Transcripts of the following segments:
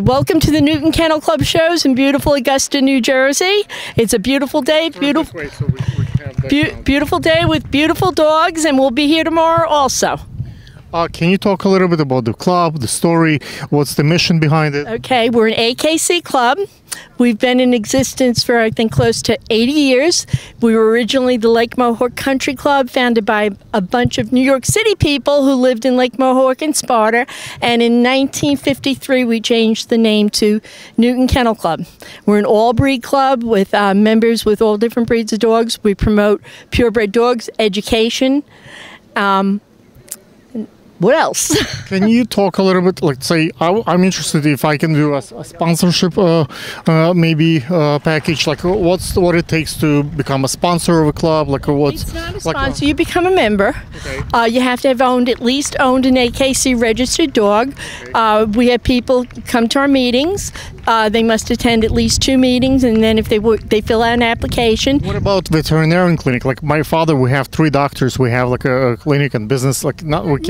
Welcome to the Newton Kennel Club shows in beautiful Augusta, New Jersey. It's a beautiful day, beautiful, so we, we be- beautiful day with beautiful dogs, and we'll be here tomorrow also. Uh, can you talk a little bit about the club, the story, what's the mission behind it? Okay, we're an AKC club. We've been in existence for I think close to 80 years. We were originally the Lake Mohawk Country Club, founded by a bunch of New York City people who lived in Lake Mohawk and Sparta. And in 1953, we changed the name to Newton Kennel Club. We're an all-breed club with uh, members with all different breeds of dogs. We promote purebred dogs, education. Um, what else? Can you talk a little bit, like, say, I, am interested if I can do a, a sponsorship, uh, uh, maybe uh, package, like, what's what it takes to become a sponsor of a club, like, what's It's not a like, sponsor. you become a member. Okay. Uh, you have to have owned at least owned an AKC registered dog. Uh, we have people come to our meetings. Uh, they must attend at least two meetings, and then if they wo- they fill out an application. What about veterinarian clinic? Like my father, we have three doctors. We have like a, clinic and business. Like not we.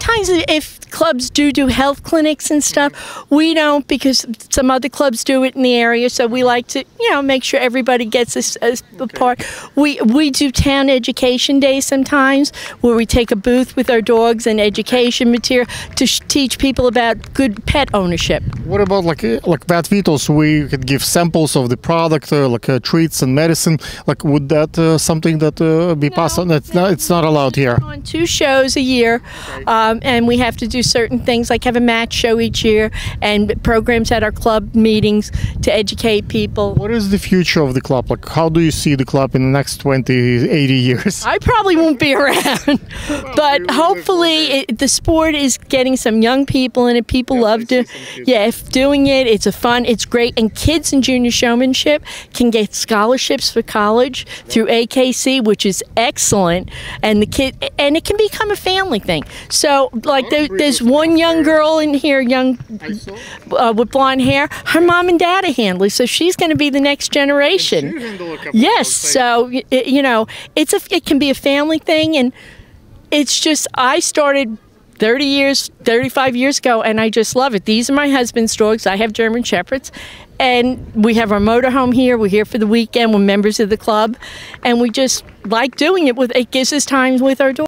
Sometimes if clubs do do health clinics and stuff, we don't because some other clubs do it in the area. So we like to, you know, make sure everybody gets a, s- a s- a part. We we do town education day sometimes where we take a booth with our dogs and education material to sh- teach people about good pet ownership. What about like uh, like VetVittles? We could give samples of the product, uh, like uh, treats and medicine. Like would that uh, something that uh, be possible? It's not. It's not allowed here. on two shows a year, um, and we have to do certain things like have a match show each year and programs at our club meetings to educate people. What is the future of the club? Like how do you see the club in the next 20, 80 years? I probably won't be around, but hopefully it, the sport is getting some young people in it. People love to, see some kids. yeah, if doing it. It's a fun, it's great, and kids in junior showmanship can get scholarships for college through AKC, which is excellent. And the kid, and it can become a family thing. So, like, there, there's one young girl in here, young uh, with blonde hair. Her mom and dad are handlers, so she's going to be the next generation. You handle a couple Yes, so it, you know, it's a it can be a family thing, and it's just I started. 30 years, 35 years ago, and I just love it. These are my husband's dogs. I have German Shepherds, and we have our motorhome here. We're here for the weekend. We're members of the club, and we just like doing it. With it gives us time with our dogs.